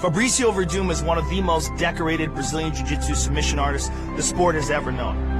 Fabricio Verdum is one of the most decorated Brazilian Jiu-Jitsu submission artists the sport has ever known.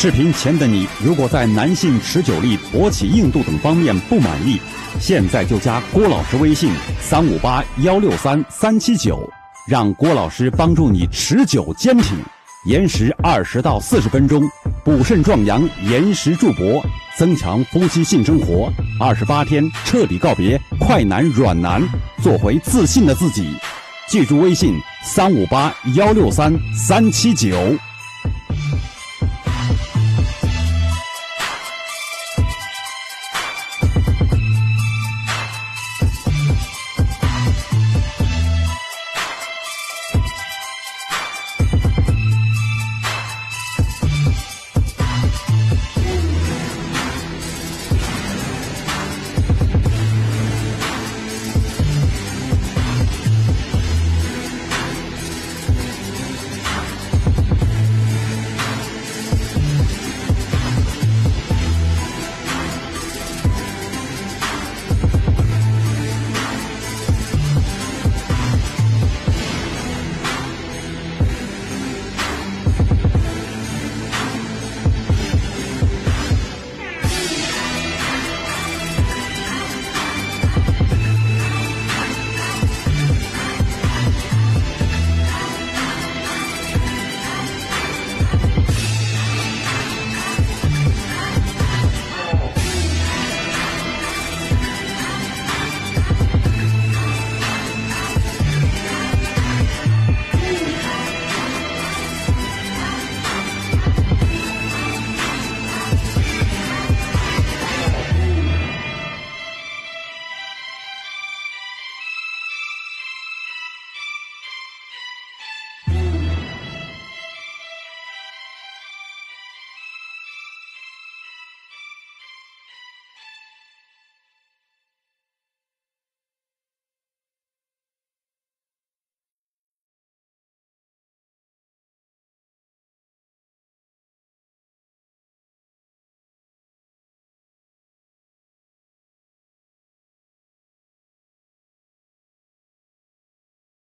视频前的你，如果在男性持久力、勃起硬度等方面不满意，现在就加郭老师微信三五八幺六三三七九，让郭老师帮助你持久坚挺，延时二十到四十分钟，补肾壮阳，延时助勃，增强夫妻性生活，二十八天彻底告别快男软男，做回自信的自己。记住微信三五八幺六三三七九。